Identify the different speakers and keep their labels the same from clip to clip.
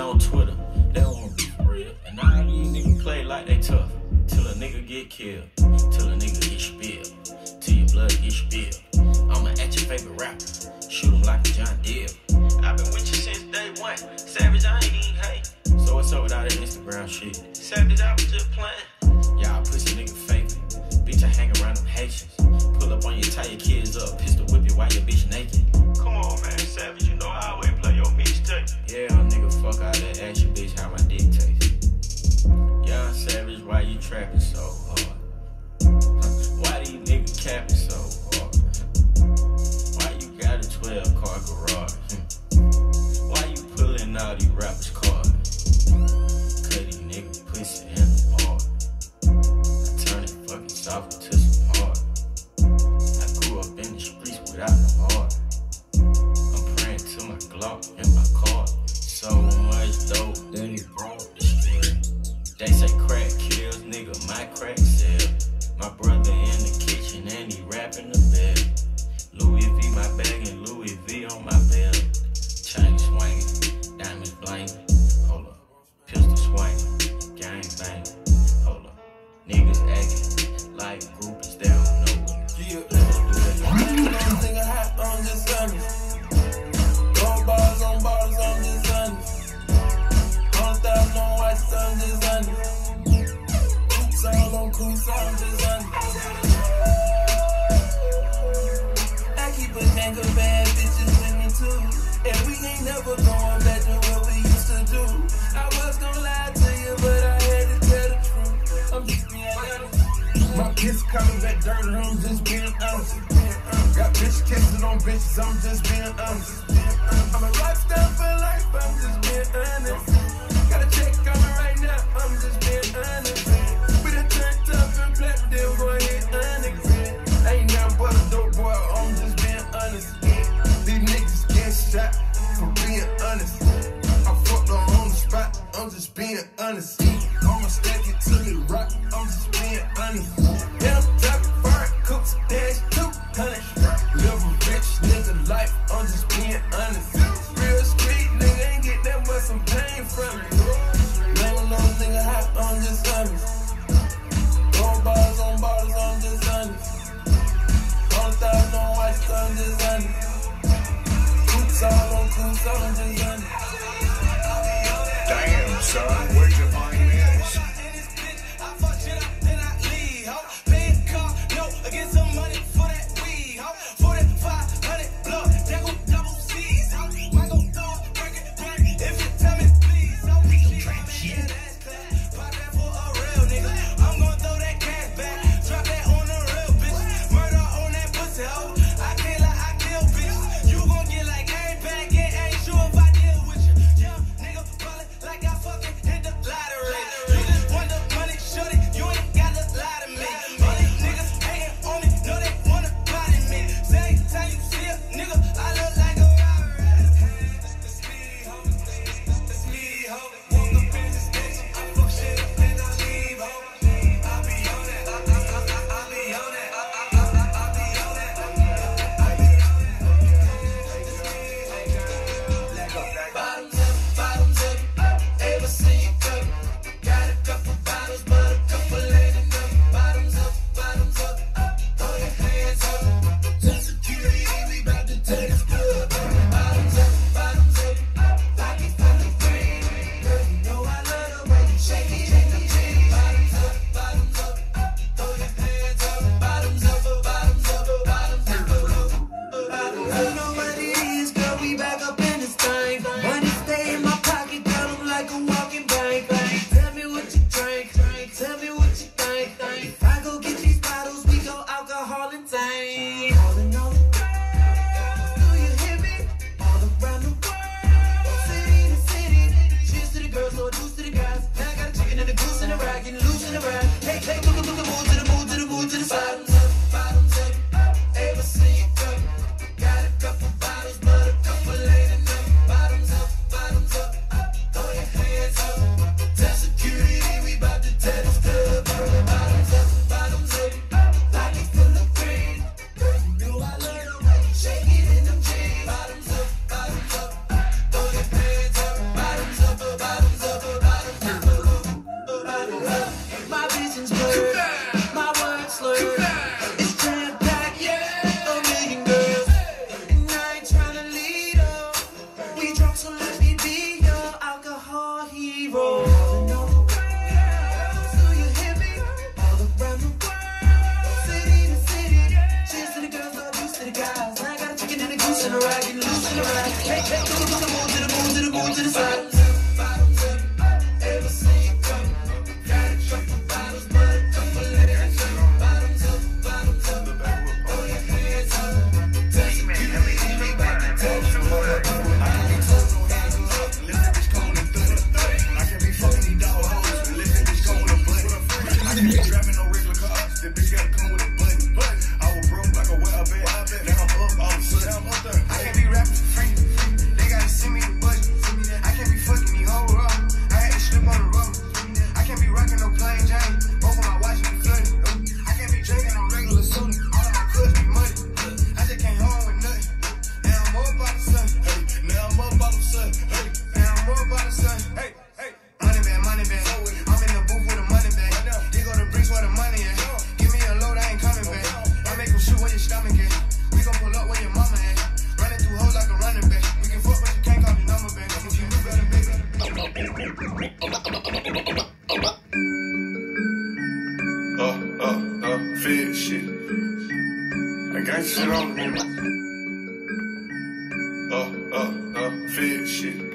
Speaker 1: on Twitter, they don't want to be real. And all these niggas play like they tough. Till a nigga get killed. Till a nigga get spilled. Till your blood get spilled. I'ma at your favorite rapper. Shoot him like a John Deere. I've been with you since day one. Savage, I ain't even hate. So what's up with all that Instagram shit? Savage, I was just playing. Y'all pussy nigga fake. Bitch, I hang around them Haitians. Pull up on you, tie your kids up. Pistol whip you while your bitch naked. Come on, man. Savage, always play. Yeah, nigga, fuck all that. Ask your bitch how my dick tastes. Young Savage, why you trapping so hard? Why these niggas capping so hard? Why you got a 12 car garage? Why you pulling all these rappers' cars? Cause these niggas pussy in the hard. I turn it fucking soft to some hard. I grew up in the streets without no heart. I'm praying to my Glock My brother
Speaker 2: bitches, I'm just being honest.
Speaker 3: I'm
Speaker 2: a rock star for life, I'm just being honest.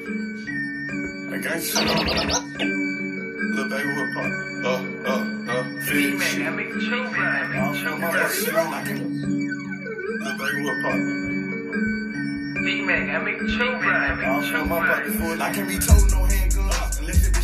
Speaker 3: I
Speaker 4: got you. The baby will pop. Uh, uh, uh.
Speaker 5: Feed The
Speaker 4: baby will pop. Me. I can be told no handguns. unless
Speaker 6: it be.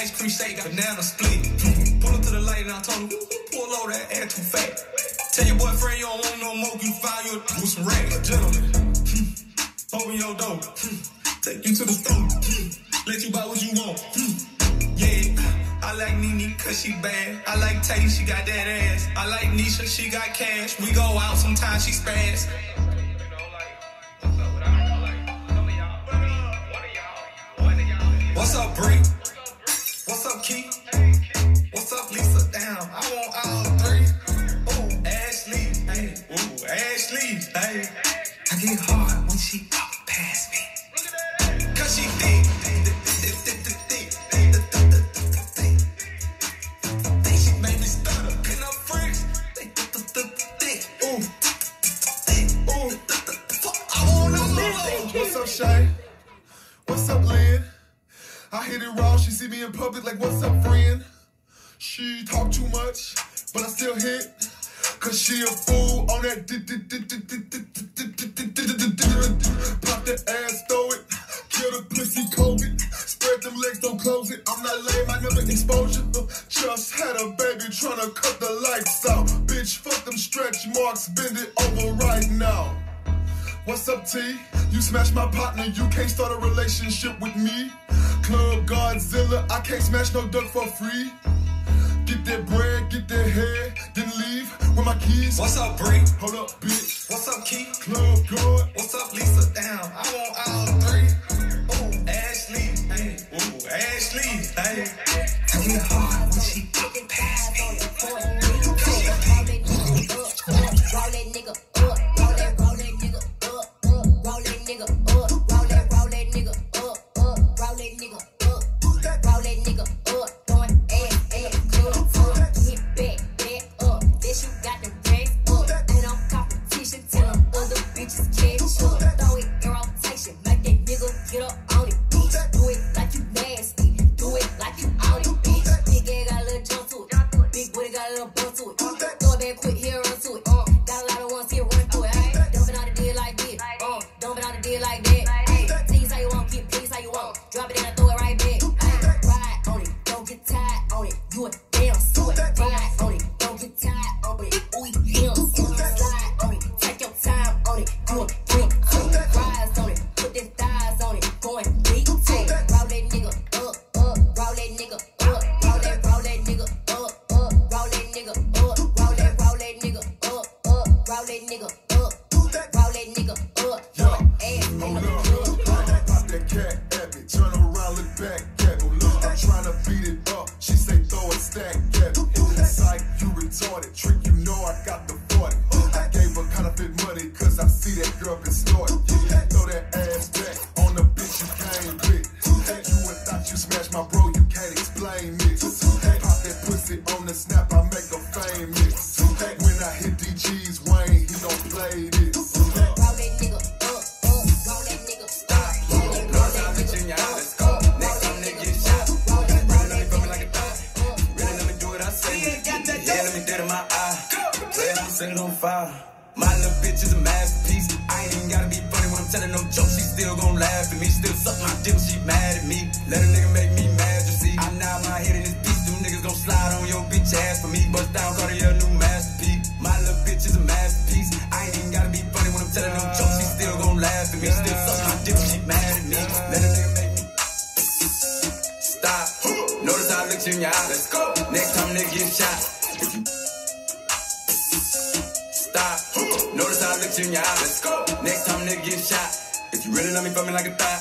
Speaker 7: ice cream shake, banana split. Mm-hmm. Pull up to the light and I told him, pull all that ass too fat. Tell your boyfriend you don't want no more, you find your with some rag. Gentlemen, hmm, open your door, hmm, take you to the store, hmm, let you buy what you want. Yeah. I like Nene cause she bad. I like Tay, she got that ass. I like Nisha, she got cash. We go out sometimes, she spaz. What's up, Bree?
Speaker 8: keep. My partner, you can't start a relationship with me. Club Godzilla, I can't smash no duck for free. Get that bread, get that head, then leave with my keys.
Speaker 9: What's up, Bree?
Speaker 8: My
Speaker 9: little bitch is a masterpiece. I ain't even gotta be funny when I'm telling no jokes. She still gon' laugh at me. Still suck my dick she mad at me. Let a nigga make me mad, you see. I nod my head in this piece. Them niggas gon' slide on your bitch ass for me. Bust down, call a new masterpiece. My little bitch is a masterpiece. I ain't even gotta be funny when I'm telling no jokes. She still gon' laugh at me. Still suck my dick when she mad at me. Let a nigga make me Stop. Notice I looked you in your eye. Let's go. Next time nigga get shot. I your eye. Let's go. Next time nigga get shot. If you really love me, feel me like a thot.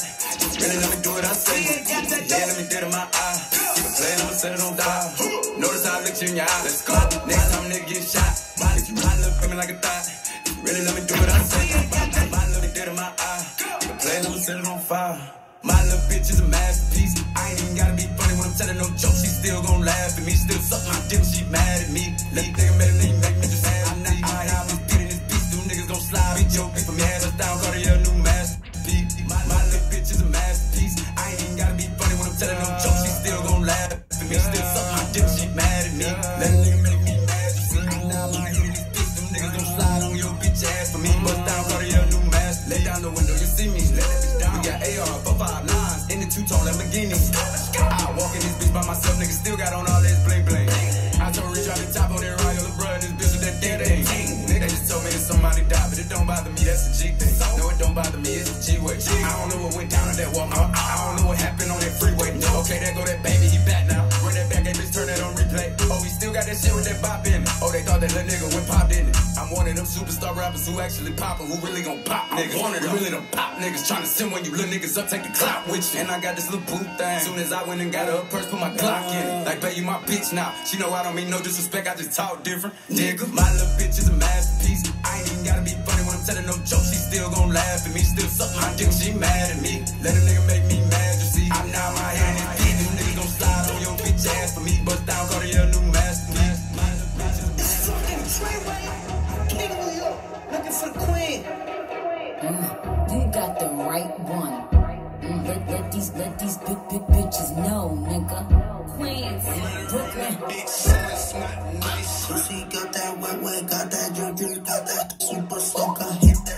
Speaker 9: Really let me do what I say. Yeah, let me dead in my eye. Keep it playing, I'ma set it on fire. Notice how I looked you in your eye. Let's go. Next time nigga get shot. If you really love me, me like a you really let me do what I say. My little dead in my eye. Keep playing, I'ma set it on fire. My little bitch is a masterpiece. I ain't even gotta be funny when I'm telling no jokes. She still gon' laugh at me. Still suck my dick she mad at me. Let me think make me I got this little boot thing. Soon as I went and got her a purse, put my Glock in it. Like, baby, you my bitch now. She know I don't mean no disrespect, I just talk different. Nigga, my little bitch is a masterpiece. I ain't even gotta be funny when I'm telling no jokes. She still gon' laugh at me, still suck my dick, she mad at me. Let a nigga make me mad, you see. I'm now my head in this beat. Them niggas gon' slide on your bitch ass for me. Bust down, call her your new masterpiece. My little bitch is a
Speaker 10: Fucking Treyway, King of New York, looking for the queen.
Speaker 11: Mm, you got the right one. Let,
Speaker 6: these, let these big, big bitches know, nigga. Queens, Brooklyn.
Speaker 12: Pussy got that wet, wet, got that drip, drip, got that super soaker. Hit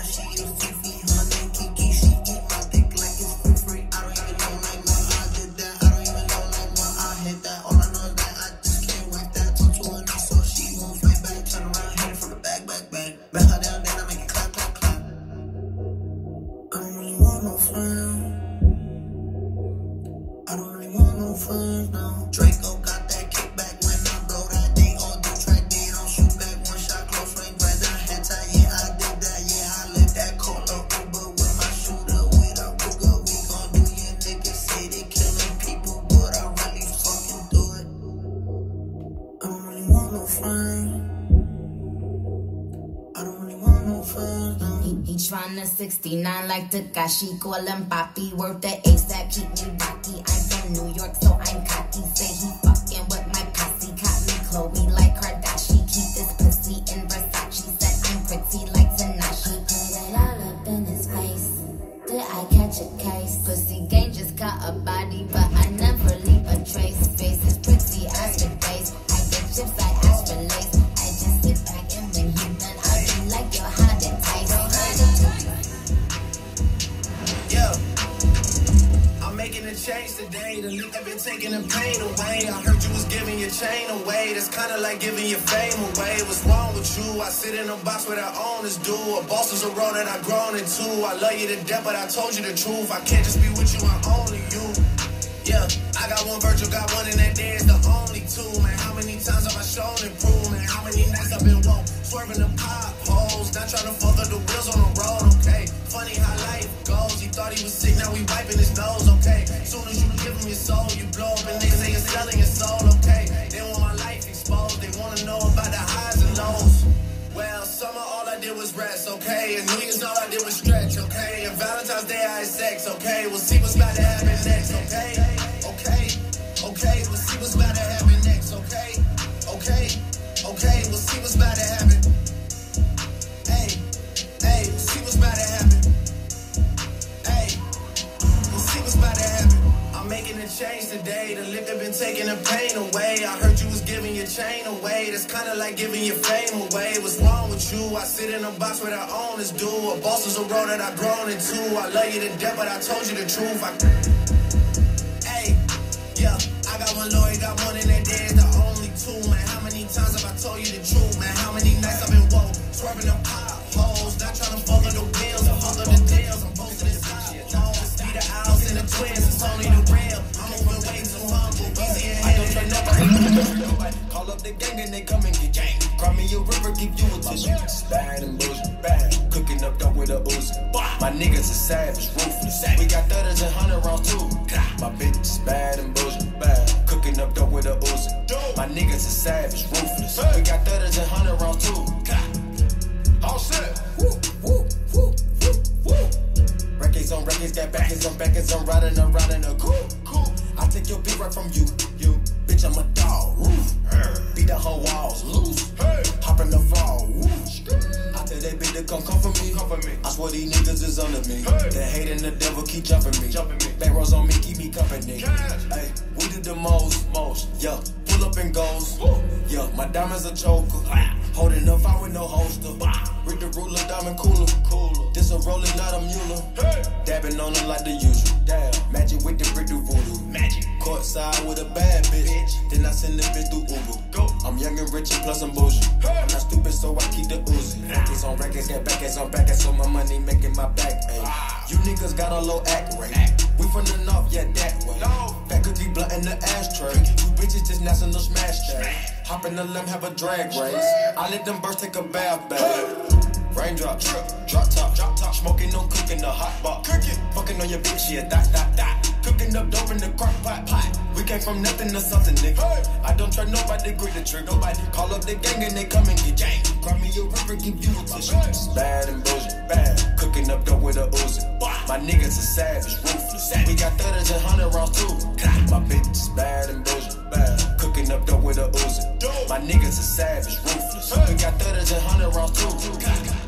Speaker 12: no friends now. Draco got that kickback when I blow that thing on the track. They don't shoot back one shot, close range, right down head tight. Yeah, I did that. Yeah, I lit that call up Uber with my shooter with a Ruger. We gon' do your niggas say they killing people, but I really fucking do it. I don't really want no friends. I don't really want no friends.
Speaker 6: He, he tryna 69 like Tekashi, call him Papi, worth the ASAP, keep me
Speaker 12: Making change today. The leak have been taking the pain away. I heard you was giving your chain away. That's kinda like giving your fame away. What's wrong with you? I sit in a box where the owners do. A boss is a role that I've grown into. I love you to death, but I told you the truth. I can't just be with you, I'm only you. Yeah, I got one virtual, got one, and that day is the only two, man. How many times have I shown improvement? How many nights I've been woke, swerving the potholes, not trying to fuck up the wheels on the road, okay? Funny how life goes. Thought he was sick, now we wiping his nose, okay? Soon as you give him your soul, you blow up, and they say you're selling your soul, okay? They want my life exposed, they wanna know about the highs and lows. Well, summer all I did was rest, okay? And New Year's all I did was stretch, okay? And Valentine's Day I had sex, okay? We'll see what's about to happen next, okay? Okay, okay, we'll see what's about to happen next, okay? Okay, okay, we'll see what's about to happen. Today. The liquor been taking the pain away. I heard you was giving your chain away. That's kinda like giving your fame away. What's wrong with you? I sit in a box where the owners do. A boss is a role that I've grown into. I love you to death, but I told you the truth. I... Hey, yeah, I got one lawyer, got one in that day the only two, man. How many times have I told you the truth, man? How many nights I've been woke, swerving them up the
Speaker 13: gang and they come and get gang. Cry me a river, give you a tissue. Bad and bullshit, bad. Cooking up dope with a Uzi. My niggas are savage, ruthless. We got thudders and hundred rounds too. My bitch is bad and bullshit, bad. Cooking up dope with a Uzi. My niggas are savage, ruthless. We got thudders and hundred rounds too. All set. Woo, woo, woo, woo, woo. Records on records, got backers on backers. I'm riding around in a coupe. I take your beat right from you. You, bitch, I'm a dog. Roof. Beat the whole walls loose. Hop in the fall. Whoosh. I tell that bitch to come come for me. Come for me. I swear these niggas is under me. The hate and the devil keep jumping me. Jumping me. Back rows on me, keep me company. Hey, we did the most, most. Yeah, pull up and goes. Yeah, my diamonds a choker. Holding up, I with no holster. Rick the ruler, diamond cooler. Cooler. This a roller, not a mule. Dabbing on them like the usual. Damn. Magic with the brick do voodoo. Magic. Courtside with a bad bitch. Then I send the bitch through Uber. Go. I'm young and rich and plus I'm bougie. I'm not stupid, so I keep the Uzi. Records on records, get back on back, so my money making my back. Ayy. Ah. You niggas got a low act rate. We from the north, yeah, that way. No. Fat cookie blunt in the ashtray. You bitches just national smash that. Hop in the limb, have a drag race. I let them birds take a bath bath. Raindrop, drip, drop top, drop top. Smoking, no cooking, the hot pot. Cooking, fucking on your bitch, yeah, that, that, that. Cooking up dope in the crock pot, pot. We came from nothing to something, nigga. I don't try nobody, grip the trigger. Nobody call up the gang and they come and get gang. Grab me a river, give you a tissue. Bad and bullshit, bad. Cooking up dope with a Uzi. My niggas are savage, ruthless. We got thudders and hundred rounds too. My bitch is bad and bullshit, bad. Cooking up dope with a Uzi. My niggas are savage, ruthless. We got thudders and hundred rounds too.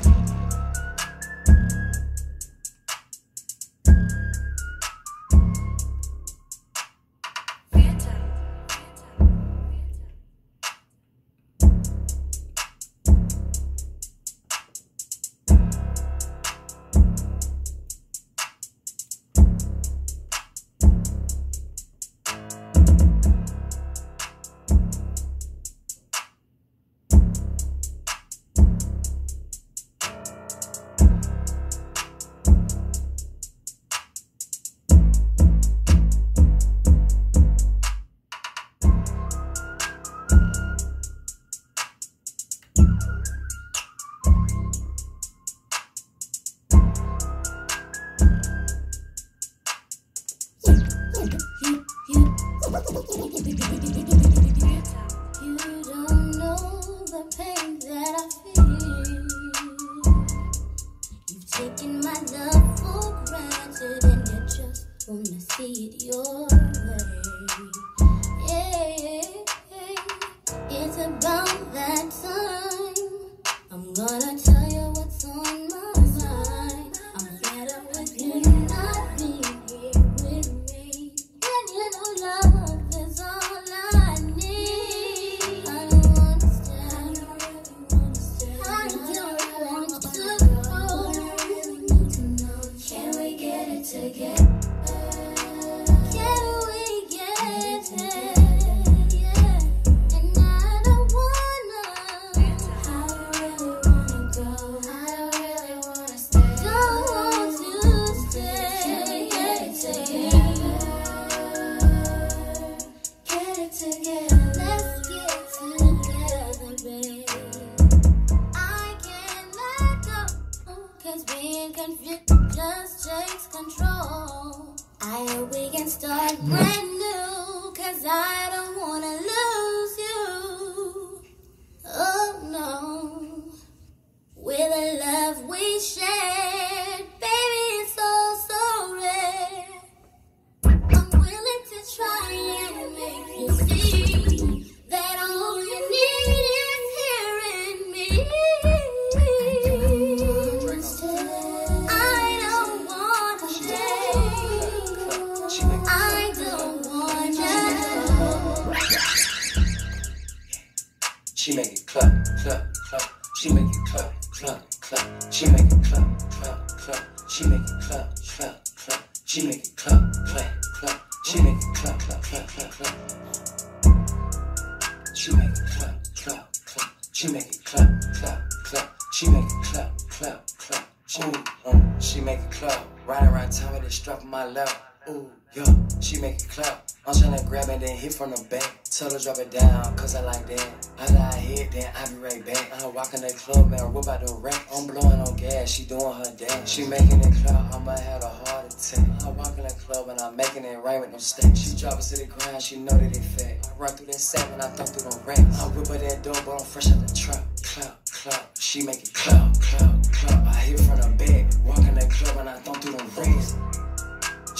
Speaker 14: I
Speaker 15: got hit, then I be right back. I walk in the club and whip out the rack. I'm blowing on gas, she doing her dance. She making it clap, I might have a heart attack. I walk in the club and I'm making it rain with no stacks. She drop to the ground, she know that it fat. I run through that sack when I thump through them racks. I whip her that door, but I'm fresh out the trap. Clap, clap, she make it clap, clap, clap. I hit from the back, walk in the club and I thump through them racks.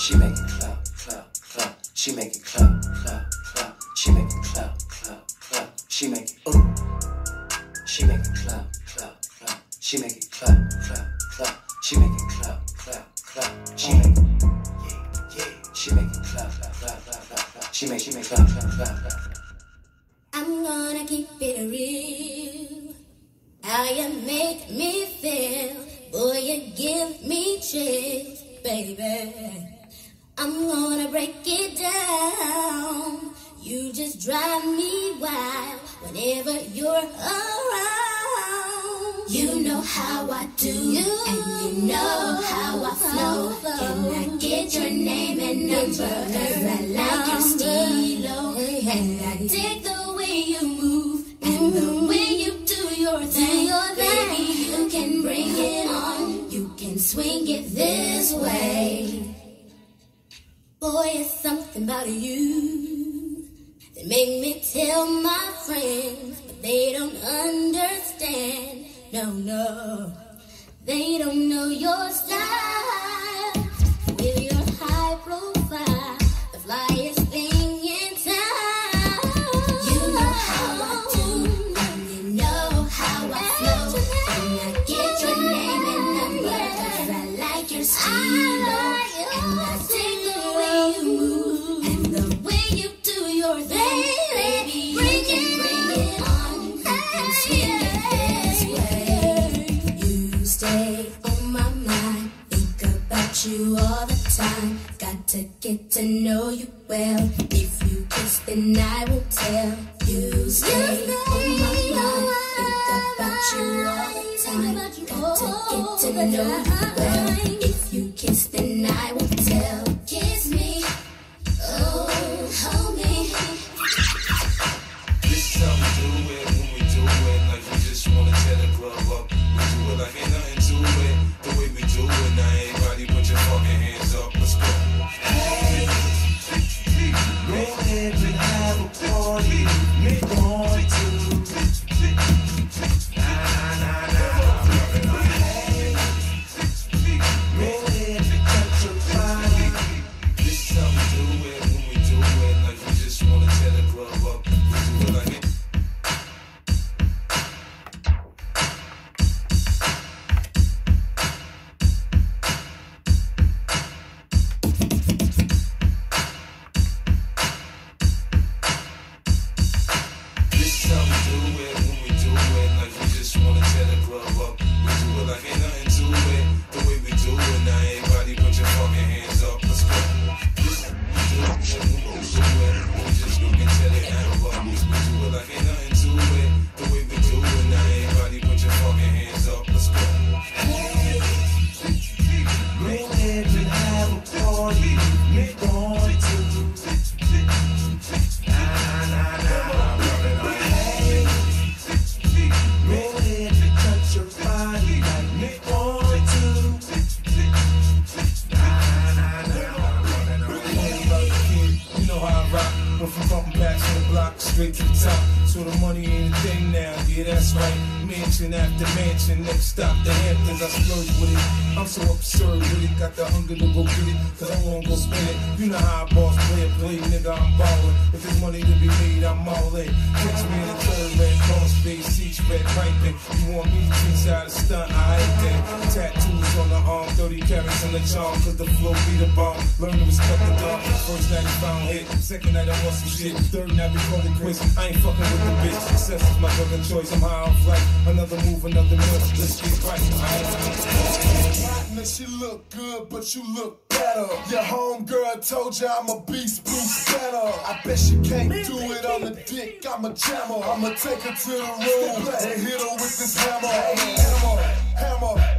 Speaker 15: She make it clap, clap, clap. She make it clap, clap, clap. She make it clap. She make it ooh. She make it clap, clap, clap. She make it clap, clap, clap. She make it clap, clap, clap. She make it yeah, yeah. She make it clap, clap, clap, clap, clap, clap. She make, she make clap, clap, clap, clap.
Speaker 14: I'm gonna keep it real. How you make me feel, boy, you give me chills, baby. I'm gonna break it down. You just drive me wild whenever you're around. You know how I do, and you know how I flow. Can I get your name and number? Cause I like your stilo, and I dig the way you move and the mm-hmm. way you do your thing. Baby, you can bring it on. You can swing it this way. Boy, it's something about you make me tell my friends, but they don't understand. No, no, they don't know your style about you all the time. Got to get to know you well. If you kiss, then I will tell. You stay on oh, my mind, think about you all the time. Got to get to know you well. If you kiss, then I will
Speaker 16: to the.
Speaker 17: So the money ain't a thing now, yeah, that's right. Mansion after mansion, next stop the Hamptons, I splurge with it. I'm so absurd with it, got the hunger to go get it, cause I won't go spend it. You know how I boss play, play, nigga, I'm ballin'. If there's money to be made, I'm all in. Catch me in the third red cross, space, seats, red piping. You want me to teach how to stunt, I hate that. Tattoos on the arm, 30 carats in the charm, cause the flow be the bomb. Learn to respect the dog. First night I found hit, second night I want some shit. Third night call it quits. I ain't fucking with the bitch. Success is my of choice. I'm high on flight. Another move, another mill. Let's get right.
Speaker 8: Partner, she look good, but you look better. Your homegirl told you I'm a beast, Bruce Banner. I bet she can't do it on the dick. I'm a jammer. I'ma take her to the room and hit her with this. Hammer, hammer, hammer.